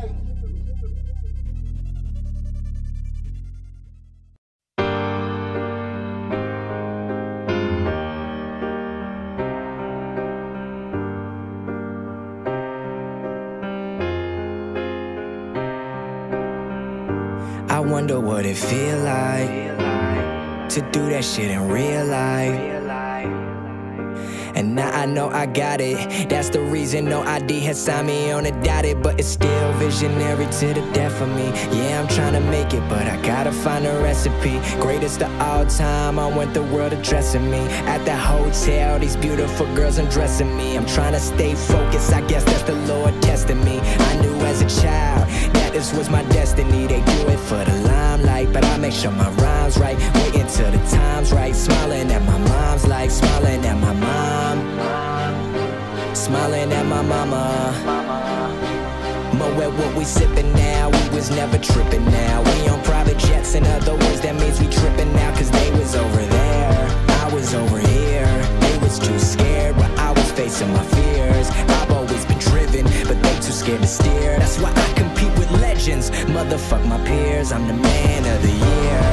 I wonder what it feel like to do that shit in real life. And now I know I got it. That's the reason no ID has signed me on a dotted, but it's still visionary to the death of me. Yeah, I'm trying to make it, but I gotta find a recipe. Greatest of all time, I want the world addressing me. At the hotel, these beautiful girls undressing me. I'm trying to stay focused, I guess that's the Lord testing me. I knew as a child that this was my destiny. They do it for the limelight, but I make sure my rhymes right. Waiting till the time's right, smiling at my mom's Smiling at my mama. Mo at what we sipping now, we was never tripping now. We on private jets, in other words, that means we tripping now. Cause they was over there, I was over here. They was too scared, but I was facing my fears. I've always been driven, but they too scared to steer. That's why I compete with legends. Motherfuck my peers, I'm the man of the year.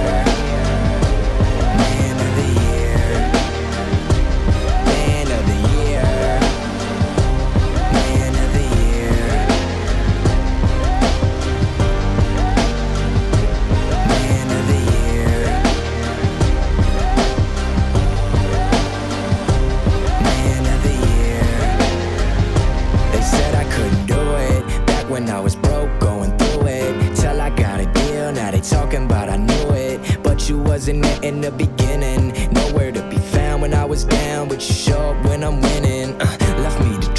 When I was broke, going through it. Till I got a deal, now they talking about I knew it. But you wasn't there in the beginning. Nowhere to be found when I was down, but you show up when I'm winning. Uh, left me to